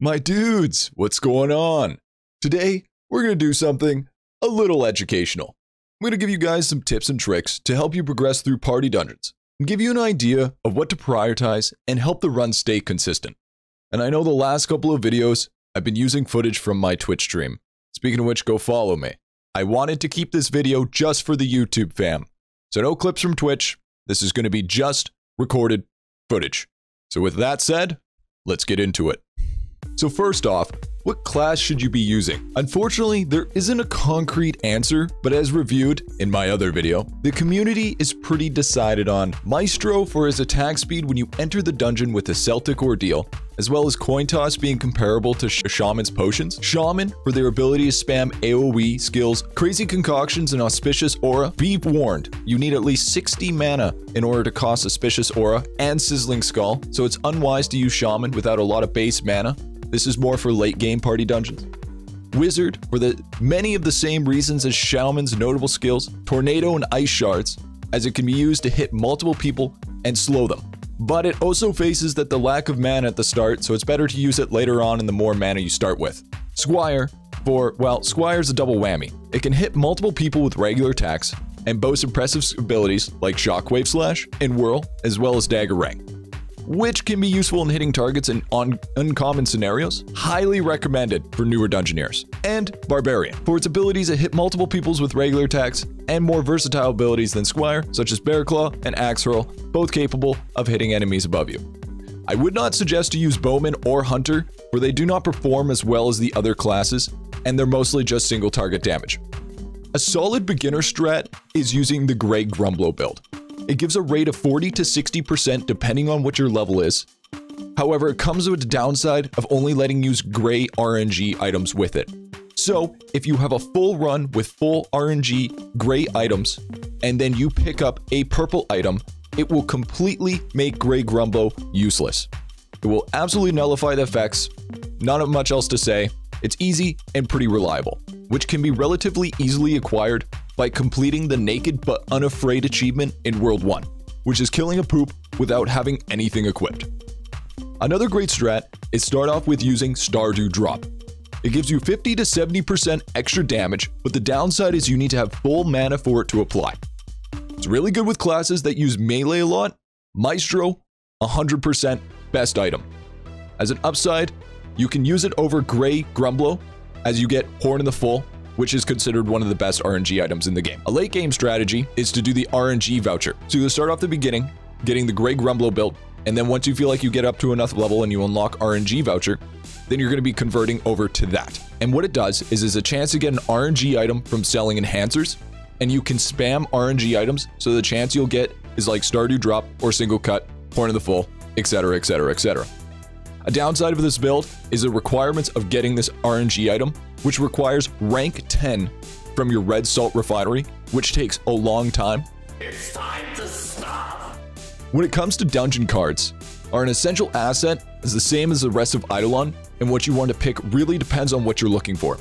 My dudes, what's going on? Today, we're going to do something a little educational. I'm going to give you guys some tips and tricks to help you progress through party dungeons and give you an idea of what to prioritize and help the run stay consistent. And I know the last couple of videos, I've been using footage from my Twitch stream. Speaking of which, go follow me. I wanted to keep this video just for the YouTube fam. So no clips from Twitch. This is going to be just recorded footage. So with that said, let's get into it. So first off, what class should you be using? Unfortunately, there isn't a concrete answer, but as reviewed in my other video, the community is pretty decided on Maestro for his attack speed when you enter the dungeon with a Celtic Ordeal, as well as Coin Toss being comparable to Sh Shaman's Potions, Shaman for their ability to spam AoE skills, Crazy Concoctions, and Auspicious Aura. Be warned, you need at least 60 mana in order to cast Auspicious Aura and Sizzling Skull, so it's unwise to use Shaman without a lot of base mana. This is more for late game party dungeons. Wizard for the many of the same reasons as Shaman's notable skills, Tornado and Ice Shards, as it can be used to hit multiple people and slow them. But it also faces that the lack of mana at the start, so it's better to use it later on in the more mana you start with. Squire for, well, Squire's a double whammy. It can hit multiple people with regular attacks and boasts impressive abilities like Shockwave Slash and Whirl, as well as Dagger Ring which can be useful in hitting targets in un uncommon scenarios. Highly recommended for newer Dungeoneers. And Barbarian, for its abilities to hit multiple peoples with regular attacks, and more versatile abilities than Squire, such as Bear Claw and Axe Hurl, both capable of hitting enemies above you. I would not suggest to use Bowman or Hunter, for they do not perform as well as the other classes, and they're mostly just single target damage. A solid beginner strat is using the Grey Grumblow build. It gives a rate of 40 to 60% depending on what your level is. However, it comes with a downside of only letting use gray RNG items with it. So, if you have a full run with full RNG gray items, and then you pick up a purple item, it will completely make Grey Grumblow useless. It will absolutely nullify the effects, not much else to say, it's easy and pretty reliable, which can be relatively easily acquired by completing the Naked but Unafraid achievement in World 1, which is killing a poop without having anything equipped. Another great strat is start off with using Stardew Drop. It gives you 50 to 70% extra damage, but the downside is you need to have full mana for it to apply. It's really good with classes that use melee a lot. Maestro, 100% best item. As an upside, you can use it over Grey Grumblow as you get Horn in the Full which is considered one of the best RNG items in the game. A late game strategy is to do the RNG voucher. So you start off the beginning, getting the Grey Grumblow built, and then once you feel like you get up to enough level and you unlock RNG voucher, then you're going to be converting over to that. And what it does is is a chance to get an RNG item from selling enhancers, and you can spam RNG items, so the chance you'll get is like Stardew Drop or Single Cut, Horn of the Full, etc, etc, etc. A downside of this build is the requirements of getting this RNG item, which requires rank 10 from your red salt refinery, which takes a long time. It's time to stop. When it comes to dungeon cards, are an essential asset is the same as the rest of IdleOn, and what you want to pick really depends on what you're looking for.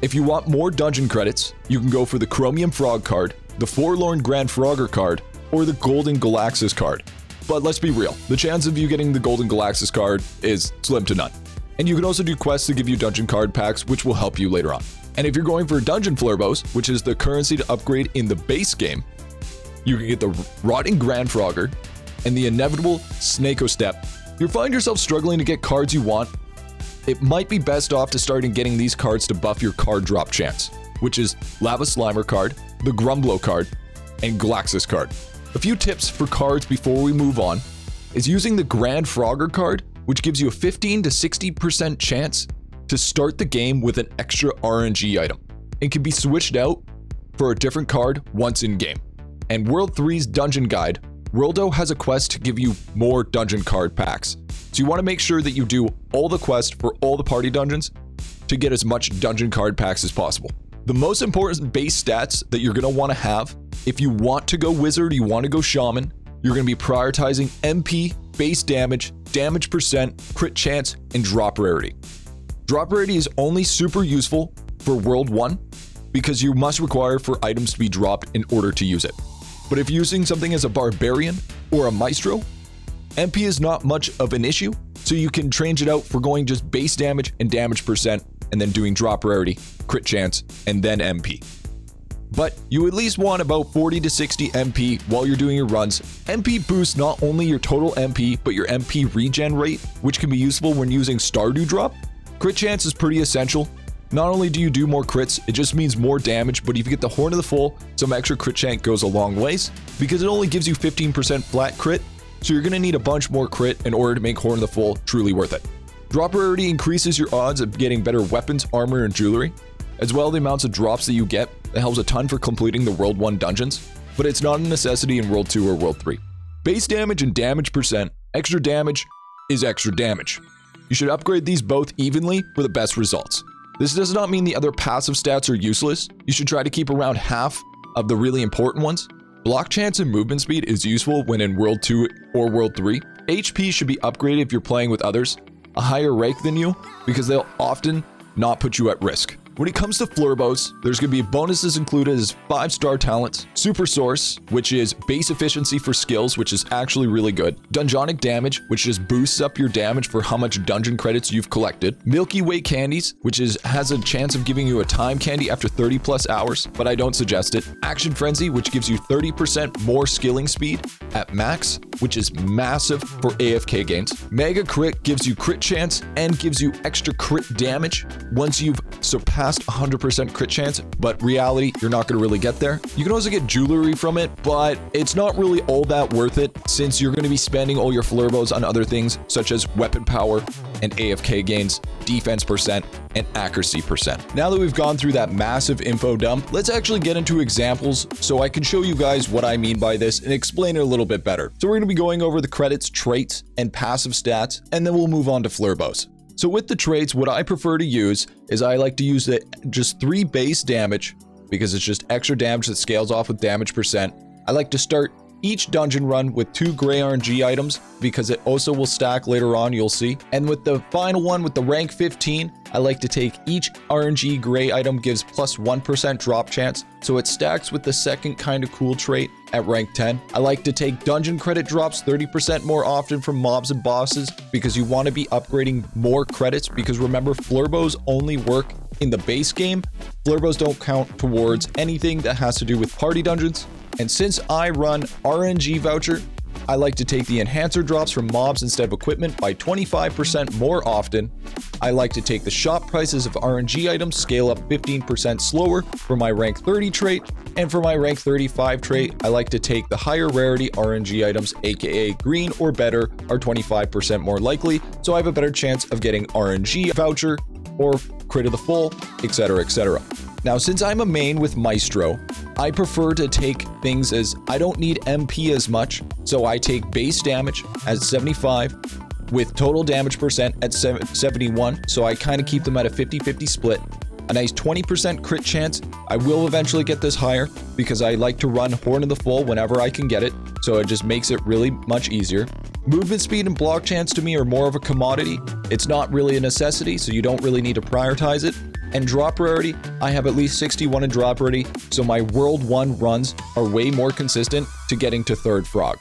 If you want more dungeon credits, you can go for the Chromium Frog card, the Forlorn Grand Frogger card, or the Golden Galaxis card. But let's be real, the chance of you getting the Golden Galaxis card is slim to none. And you can also do quests to give you dungeon card packs, which will help you later on. And if you're going for Dungeon Flurbos, which is the currency to upgrade in the base game, you can get the Rotting Grand Frogger and the inevitable Snako Step. You find yourself struggling to get cards you want, it might be best off to start in getting these cards to buff your card drop chance, which is Lava Slimer card, the Grumblow card, and Galaxis card. A few tips for cards before we move on is using the Grand Frogger card, which gives you a 15 to 60% chance to start the game with an extra RNG item and can be switched out for a different card once in game. And World 3's Dungeon Guide, Worldo has a quest to give you more dungeon card packs. So you want to make sure that you do all the quests for all the party dungeons to get as much dungeon card packs as possible. The most important base stats that you're going to want to have if you want to go wizard, you want to go shaman, you're going to be prioritizing MP, base damage, damage percent, crit chance, and drop rarity. Drop rarity is only super useful for World 1 because you must require for items to be dropped in order to use it. But if using something as a barbarian or a maestro, MP is not much of an issue, so you can change it out for going just base damage and damage percent, and then doing drop rarity, crit chance, and then MP. But you at least want about 40 to 60 MP while you're doing your runs. MP boosts not only your total MP, but your MP regen rate, which can be useful when using Stardew Drop. Crit chance is pretty essential. Not only do you do more crits, it just means more damage, but if you get the Horn of the Full, some extra crit chance goes a long ways, because it only gives you 15% flat crit, so you're going to need a bunch more crit in order to make Horn of the Full truly worth it. Drop rarity increases your odds of getting better weapons, armor, and jewelry. As well, the amounts of drops that you get that helps a ton for completing the World 1 dungeons, but it's not a necessity in World 2 or World 3. Base damage and damage percent, extra damage is extra damage. You should upgrade these both evenly for the best results. This does not mean the other passive stats are useless. You should try to keep around half of the really important ones. Block chance and movement speed is useful when in World 2 or World 3. HP should be upgraded if you're playing with others, a higher rank than you, because they'll often not put you at risk. When it comes to Flurbos, there's going to be bonuses included as 5-star talents, Super Source, which is base efficiency for skills, which is actually really good, Dungeonic Damage, which just boosts up your damage for how much dungeon credits you've collected, Milky Way Candies, which is has a chance of giving you a time candy after 30 plus hours, but I don't suggest it, Action Frenzy, which gives you 30% more skilling speed at max, which is massive for AFK gains, Mega Crit gives you crit chance and gives you extra crit damage once you've surpassed 100% crit chance, but reality, you're not going to really get there. You can also get jewelry from it, but it's not really all that worth it since you're going to be spending all your flurbos on other things such as weapon power and AFK gains, defense percent, and accuracy percent. Now that we've gone through that massive info dump, let's actually get into examples so I can show you guys what I mean by this and explain it a little bit better. So we're going to be going over the credits, traits, and passive stats, and then we'll move on to flurbos. So with the traits, what I prefer to use is I like to use the just three base damage because it's just extra damage that scales off with damage percent. I like to start each dungeon run with two gray RNG items because it also will stack later on, you'll see. And with the final one with the rank 15, I like to take each RNG gray item gives plus 1 drop chance, so it stacks with the second kind of cool trait at rank 10. I like to take dungeon credit drops 30% more often from mobs and bosses because you want to be upgrading more credits because remember flurbos only work in the base game. Flurbos don't count towards anything that has to do with party dungeons. And since I run RNG voucher, I like to take the enhancer drops from mobs instead of equipment by 25% more often. I like to take the shop prices of RNG items, scale up 15% slower for my rank 30 trait, and for my rank 35 trait, I like to take the higher rarity RNG items, aka green or better, are 25% more likely, so I have a better chance of getting RNG voucher or crit of the full, etc., etc. Now, since I'm a main with Maestro, I prefer to take things as I don't need MP as much, so I take base damage at 75 with total damage percent at 71, so I kind of keep them at a 50-50 split. A nice 20% crit chance. I will eventually get this higher because I like to run Horn of the Foal whenever I can get it, so it just makes it really much easier. Movement speed and block chance to me are more of a commodity. It's not really a necessity, so you don't really need to prioritize it. And drop rarity, I have at least 61 in drop rarity, so my World 1 runs are way more consistent to getting to third frog.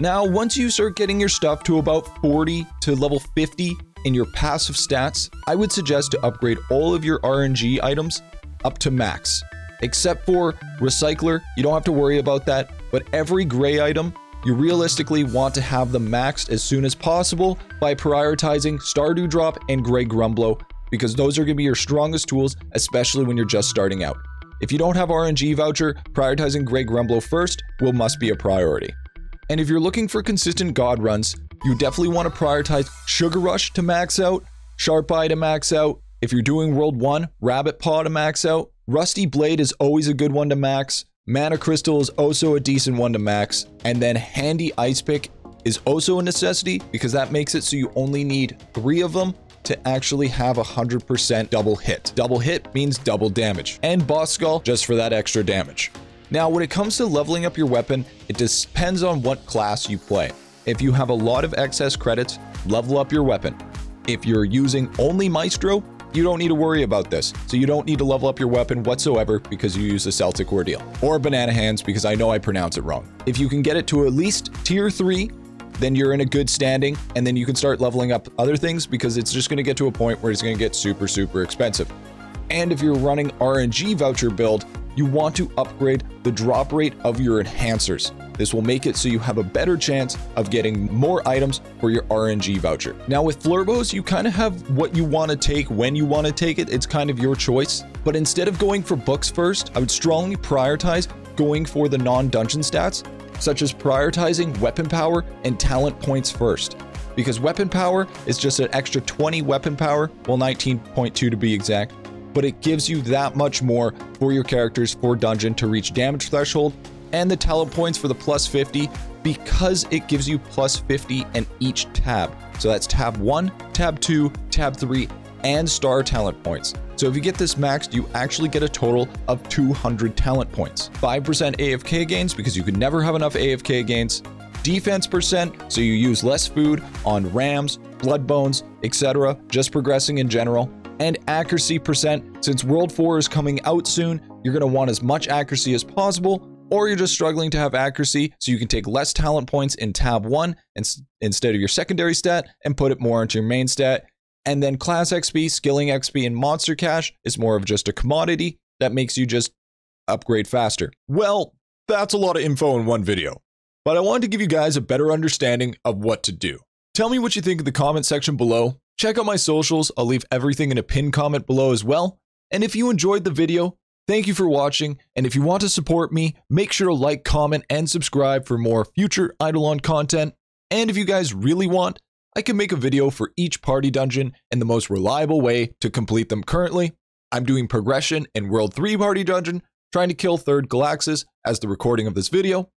Now, once you start getting your stuff to about 40 to level 50 in your passive stats, I would suggest to upgrade all of your RNG items up to max. Except for Recycler, you don't have to worry about that, but every gray item you realistically want to have them maxed as soon as possible by prioritizing Stardew Drop and Grey Grumblow because those are going to be your strongest tools, especially when you're just starting out. If you don't have RNG voucher, prioritizing Grey Grumblow first will must be a priority. And if you're looking for consistent god runs, you definitely want to prioritize Sugar Rush to max out, Sharp Eye to max out. If you're doing World 1, Rabbit Paw to max out. Rusty Blade is always a good one to max. Mana Crystal is also a decent one to max. And then Handy Ice Pick is also a necessity because that makes it so you only need three of them to actually have a 100% double hit. Double hit means double damage. And Boss Skull just for that extra damage. Now, when it comes to leveling up your weapon, it depends on what class you play. If you have a lot of excess credits, level up your weapon. If you're using only Maestro, you don't need to worry about this. So you don't need to level up your weapon whatsoever because you use the Celtic Ordeal. Or Banana Hands because I know I pronounce it wrong. If you can get it to at least tier 3, then you're in a good standing, and then you can start leveling up other things because it's just going to get to a point where it's going to get super, super expensive. And if you're running RNG voucher build, you want to upgrade the drop rate of your enhancers. This will make it so you have a better chance of getting more items for your RNG voucher. Now with Flurbos, you kind of have what you want to take when you want to take it. It's kind of your choice. But instead of going for books first, I would strongly prioritize going for the non-dungeon stats, such as prioritizing weapon power and talent points first. Because weapon power is just an extra 20 weapon power, well 19.2 to be exact, but it gives you that much more for your characters for dungeon to reach damage threshold and the talent points for the plus 50 because it gives you plus 50 in each tab. So that's tab 1, tab 2, tab 3, and star talent points. So if you get this maxed, you actually get a total of 200 talent points. 5% AFK gains because you can never have enough AFK gains. Defense percent, so you use less food on rams, blood bones, etc., just progressing in general and accuracy percent. Since World 4 is coming out soon, you're going to want as much accuracy as possible, or you're just struggling to have accuracy, so you can take less talent points in tab 1 and, instead of your secondary stat and put it more into your main stat. And then class XP, skilling XP, and monster cash is more of just a commodity that makes you just upgrade faster. Well, that's a lot of info in one video, but I wanted to give you guys a better understanding of what to do. Tell me what you think in the comment section below. Check out my socials, I'll leave everything in a pinned comment below as well. And if you enjoyed the video, thank you for watching. And if you want to support me, make sure to like, comment, and subscribe for more future IdleOn content. And if you guys really want, I can make a video for each party dungeon and the most reliable way to complete them currently. I'm doing progression in World 3 party dungeon, trying to kill third Galaxus as the recording of this video.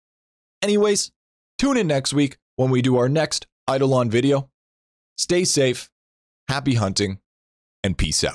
Anyways, tune in next week when we do our next IdleOn video. Stay safe, happy hunting, and peace out.